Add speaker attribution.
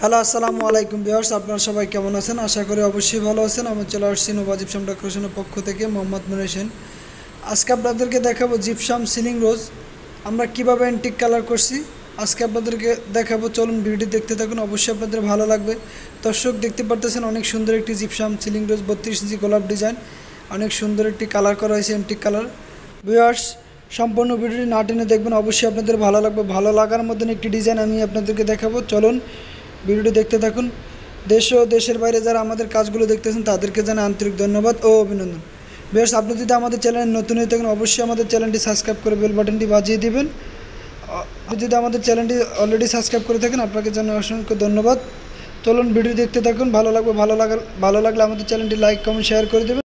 Speaker 1: Hello, আসসালামু আলাইকুম বিহার্স আপনারা সবাই কেমন আছেন? আশা করি অবশ্যই ভালো আছেন। আমি চলে আসছি নবা জিপসাম ডেকোরেশনের পক্ষ থেকে মোহাম্মদ নুর হোসেন। আজকে আপনাদেরকে দেখাবো জিপসাম সিলিং রোজ। আমরা কীভাবে অ্যান্টিক কালার করছি, আজকে আপনাদেরকে দেখাবো। চলুন ভিডিও দেখতে থাকুন, অবশ্যই আপনাদের ভালো লাগবে। দর্শক দেখতে পারতেছেন, অনেক সুন্দর একটি জিপসাম সিলিং রোজ, বত্রিশ ইঞ্চি গোলাপ ডিজাইন। অনেক সুন্দর একটি কালার করা হয়েছে অ্যান্টিক কালার বিহার্স সম্পূর্ণ ভিডিওটি না টেনে দেখবেন, অবশ্যই আপনাদের ভালো লাগবে। ভালো লাগার মতন একটি ডিজাইন আমি আপনাদেরকে দেখাবো। চলুন ভিডিওটি দেখতে থাকুন। দেশ ও দেশের বাইরে যারা আমাদের কাজগুলো দেখতেছেন, তাদেরকে জানাই আন্তরিক ধন্যবাদ ও অভিনন্দন। বেশ, আপনি যদি আমাদের চ্যানেল নতুন হয়ে থাকেন, অবশ্যই আমাদের চ্যানেলটি সাবস্ক্রাইব করে বেল বাটনটি বাজিয়ে দিবেন। আপনি যদি আমাদের চ্যানেলটি অলরেডি সাবস্ক্রাইব করে থাকেন, আপনাকে জানাই অসংখ্য ধন্যবাদ। চলুন ভিডিও দেখতে থাকুন। ভালো লাগবে, ভালো লাগা ভালো লাগলে আমাদের চ্যানেলটি লাইক, কমেন্ট শেয়ার করে দেবেন।